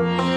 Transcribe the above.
Bye.